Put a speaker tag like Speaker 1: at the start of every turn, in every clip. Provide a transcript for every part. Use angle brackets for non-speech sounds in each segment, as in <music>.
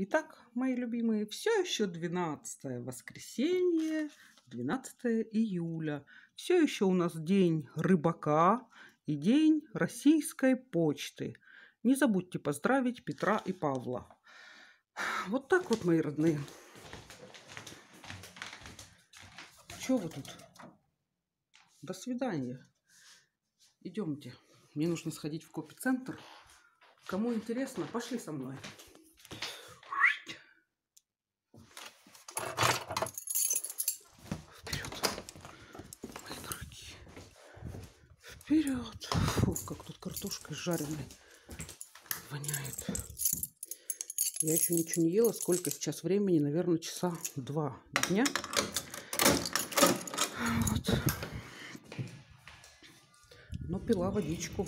Speaker 1: Итак, мои любимые, все еще 12 воскресенье, 12 июля. Все еще у нас день рыбака и день российской почты. Не забудьте поздравить Петра и Павла. Вот так вот, мои родные. Что вы тут? До свидания. Идемте. Мне нужно сходить в копицентр. Кому интересно, пошли со мной. Вперед! Фу, как тут жареной воняет. Я еще ничего не ела. Сколько сейчас времени? Наверное, часа два дня. Вот. Но пила водичку.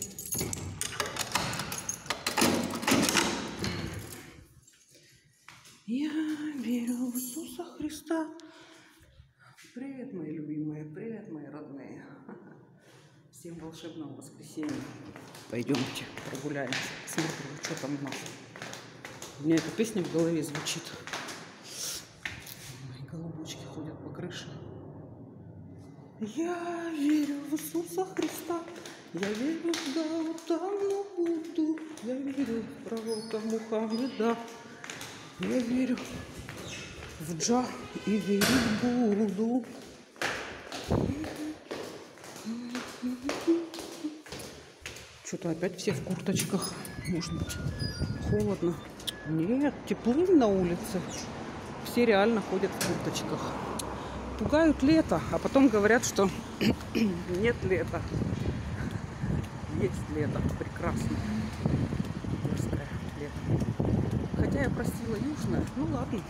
Speaker 1: Всем волшебного воскресенья. Пойдемте прогуляемся, посмотрим, что там у нас. У меня эта песня в голове звучит. Мои голубочки ходят по крыше. Я верю в Иисуса Христа. Я верю в Гаутаму Будду. Я верю в пророка Мухаммеда. Я верю в Джа и верить буду. Что-то опять все в курточках. Может быть, холодно. Нет, тепло на улице. Все реально ходят в курточках. Пугают лето, а потом говорят, что <clears throat> нет лета. Есть лето. Прекрасное. Русское лето. Хотя я просила южное. Ну ладно.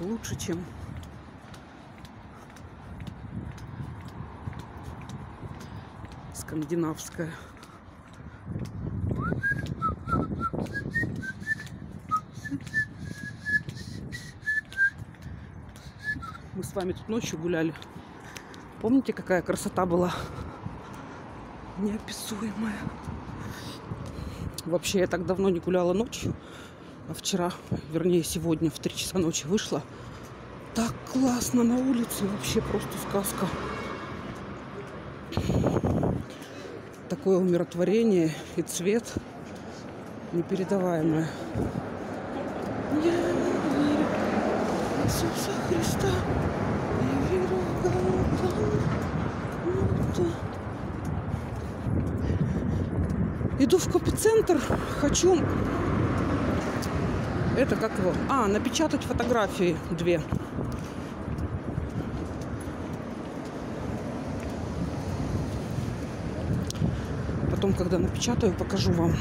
Speaker 1: Лучше, чем скандинавская. Мы с вами тут ночью гуляли. Помните, какая красота была? Неописуемая. Вообще, я так давно не гуляла ночью. А вчера, вернее, сегодня в 3 часа ночи вышла. Так классно на улице. Вообще просто сказка. Такое умиротворение и цвет непередаваемое. Я верю в Иисуса Христа. Я верю в Господа. Иду в копицентр. Хочу... Это как его? А, напечатать фотографии две. Потом, когда напечатаю, покажу вам.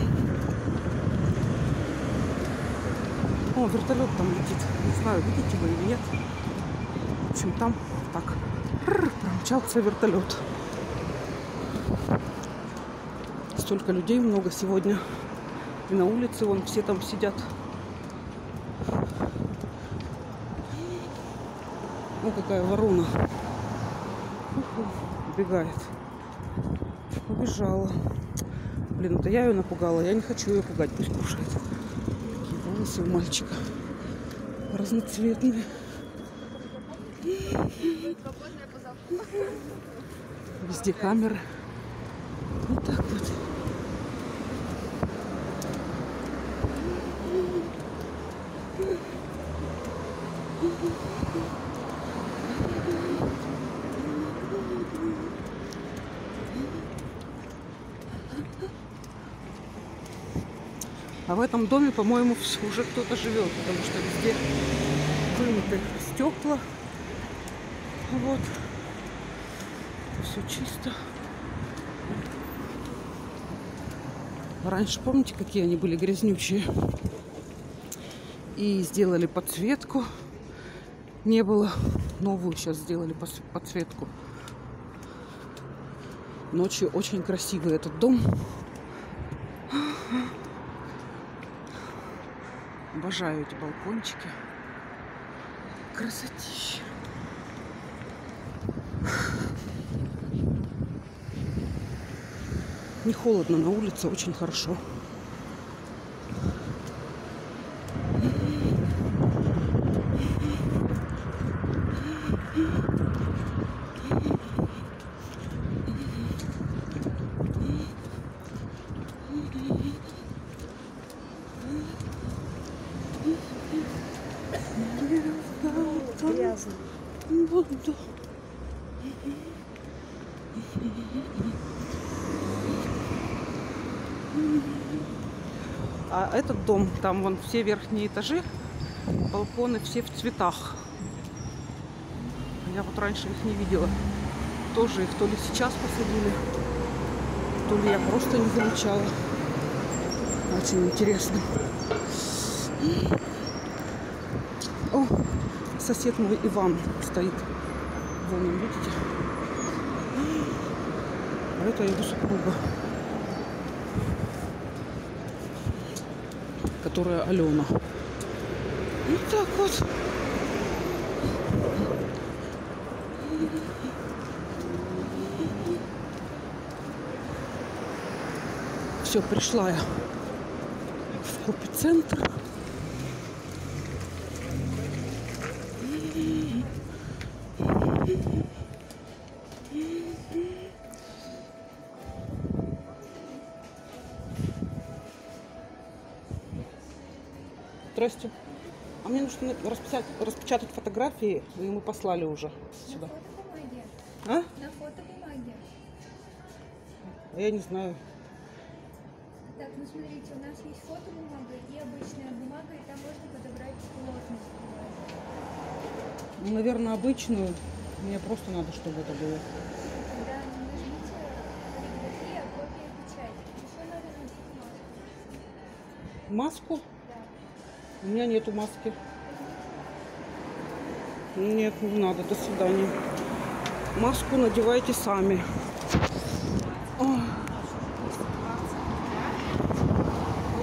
Speaker 1: О, вертолет там летит. Не знаю, видите вы или нет. В общем, там так промчался вертолет. Столько людей много сегодня. И на улице вон все там сидят. Ну, какая ворона. Убегает. Убежала. Блин, это я ее напугала. Я не хочу ее пугать. Пусть кушает. Такие волосы у мальчика. Разноцветные. Везде камеры. Вот так вот. А в этом доме, по-моему, уже кто-то живет, потому что везде вымыты стекла. Вот. Все чисто. Раньше, помните, какие они были грязнючие? И сделали подсветку. Не было. Новую сейчас сделали подсветку. Ночью очень красивый этот дом. Обожаю эти балкончики. Красотища. Не холодно на улице, очень хорошо. Mm-hmm. Этот дом, там вон все верхние этажи, балконы все в цветах. Я вот раньше их не видела. Тоже их то ли сейчас посадили, то ли я просто не замечала. Очень интересно. О, сосед мой Иван стоит. Вон он, видите? А это его супруга. Которая Алена. Вот так вот. Все, пришла я в купи-центр. Здрасте. А мне нужно распечатать, распечатать фотографии, и мы послали уже сюда.
Speaker 2: На.
Speaker 1: А?
Speaker 2: На фотобумаге.
Speaker 1: А Я не знаю.
Speaker 2: Так, ну смотрите, у нас есть фотобумага и обычная бумага, и там можно подобрать плотность.
Speaker 1: Ну, наверное, обычную. Мне просто надо, чтобы это было.
Speaker 2: Тогда нажмите полиграфия, копия, печать. Еще надо надеть маску.
Speaker 1: Маску? У меня нету маски. Нет, не надо. До свидания. Маску надевайте сами.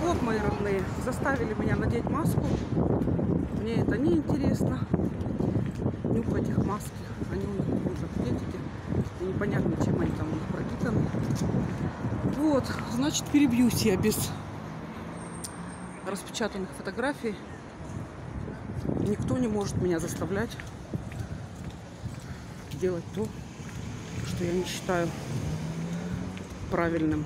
Speaker 1: Вот мои родные. Заставили меня надеть маску. Мне это не интересно. Нюхать их маски. Они у них уже видите. И непонятно, чем они там у пропитаны. Вот, значит, перебьюсь я без распечатанных фотографий. Никто не может меня заставлять делать то, что я не считаю правильным.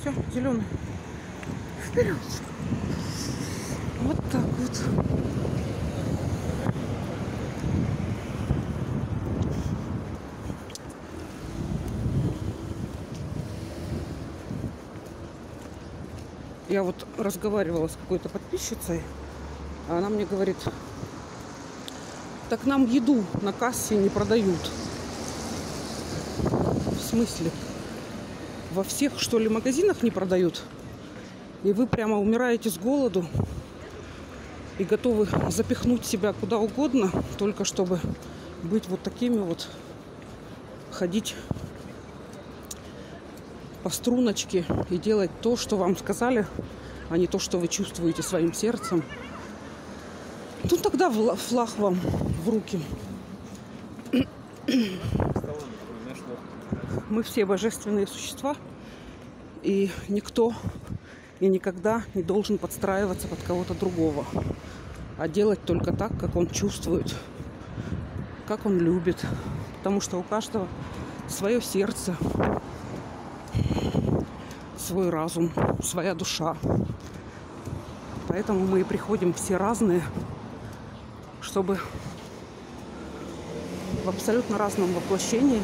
Speaker 1: Все, зеленый. Вперед. Вот так вот. Я вот разговаривала с какой-то подписчицей, а она мне говорит, так нам еду на кассе не продают. В смысле? Во всех, что ли, магазинах не продают? И вы прямо умираете с голоду и готовы запихнуть себя куда угодно, только чтобы быть вот такими вот, ходить по струночке и делать то, что вам сказали, а не то, что вы чувствуете своим сердцем. Ну тогда флаг вам в руки. Мы все божественные существа, и никто и никогда не должен подстраиваться под кого-то другого, а делать только так, как он чувствует, как он любит, потому что у каждого свое сердце, свой разум, своя душа. Поэтому мы и приходим все разные, чтобы в абсолютно разном воплощении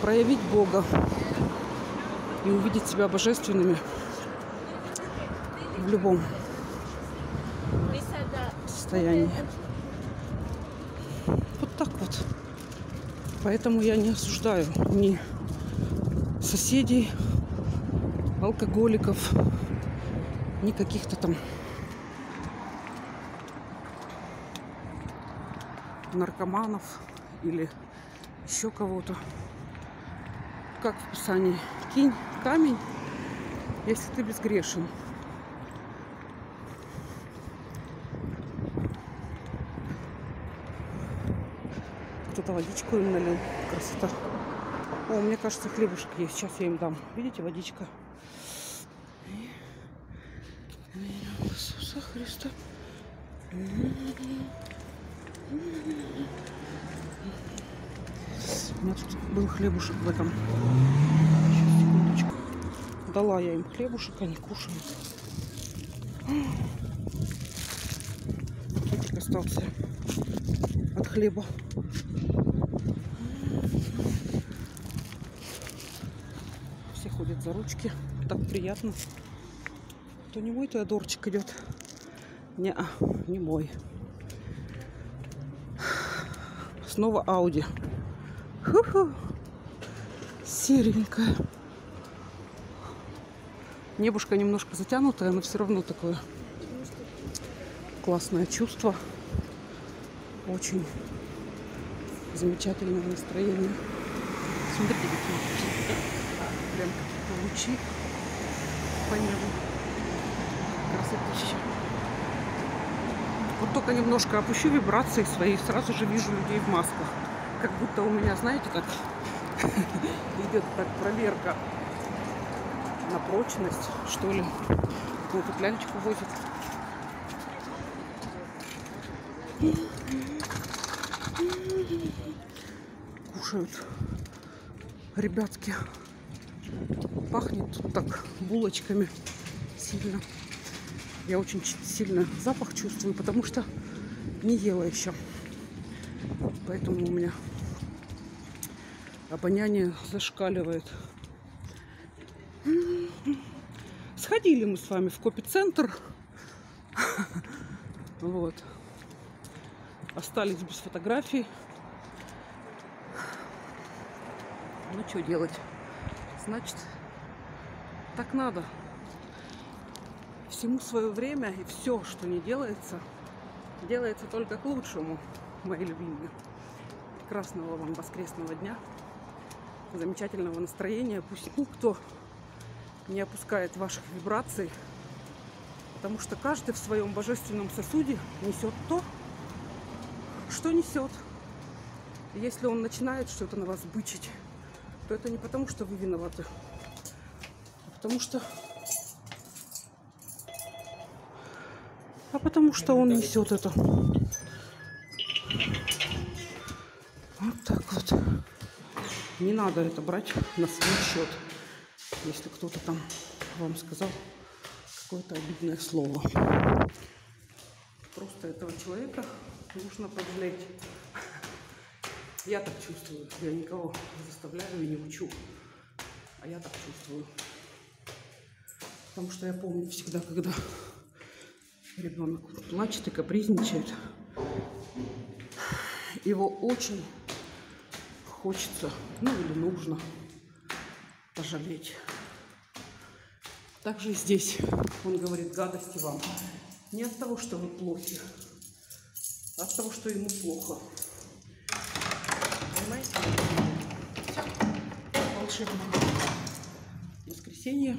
Speaker 1: проявить Бога и увидеть себя божественными в любом состоянии. Вот так вот. Поэтому я не осуждаю ни соседей, алкоголиков, ни каких-то там наркоманов или еще кого-то. Как в Писании? Кинь камень, если ты безгрешен. Кто-то водичку им налил. Красота. О, мне кажется, хлебушек есть. Сейчас я им дам. Видите, водичка. Иисуса Христа. У меня тут был хлебушек в этом. Сейчас, секундочку. Дала я им хлебушек, они кушают. Пакетик остался от хлеба. Все ходят за ручки. Так приятно. То не мой Теодорчик идет. Не, не мой. Снова Ауди. Серенькая. Небушка немножко затянутая, но все равно такое классное чувство. Очень замечательное настроение. Смотрите, какие прям какие-то лучи по небу. Красотища. Только немножко опущу вибрации свои, сразу же вижу людей в масках. Как будто у меня, знаете, как <laughs> идет так проверка на прочность, что ли. Вот тут лялечку возят. Кушают ребятки. Пахнет тут так булочками сильно. Я очень сильно запах чувствую, потому что не ела еще. Поэтому у меня обоняние зашкаливает. Сходили мы с вами в копи-центр. Вот. Остались без фотографий. Ну, что делать? Значит, так надо. Всему свое время и все, что не делается, делается только к лучшему, мои любимые. Прекрасного вам воскресного дня, замечательного настроения. Пусть никто не опускает ваших вибраций, потому что каждый в своем божественном сосуде несет то, что несет. Если он начинает что-то на вас бычить, то это не потому, что вы виноваты, а потому что а потому что он несет это. Вот так вот. Не надо это брать на свой счет если кто-то там вам сказал какое-то обидное слово. Просто этого человека нужно пожалеть. Я так чувствую. Я никого не заставляю и не учу. А я так чувствую. Потому что я помню всегда, когда ребенок плачет и капризничает, его очень хочется, ну или нужно пожалеть. Также здесь он говорит гадости вам. Не от того, что вы плохи, а от того, что ему плохо. Понимаете? Волшебное воскресенье.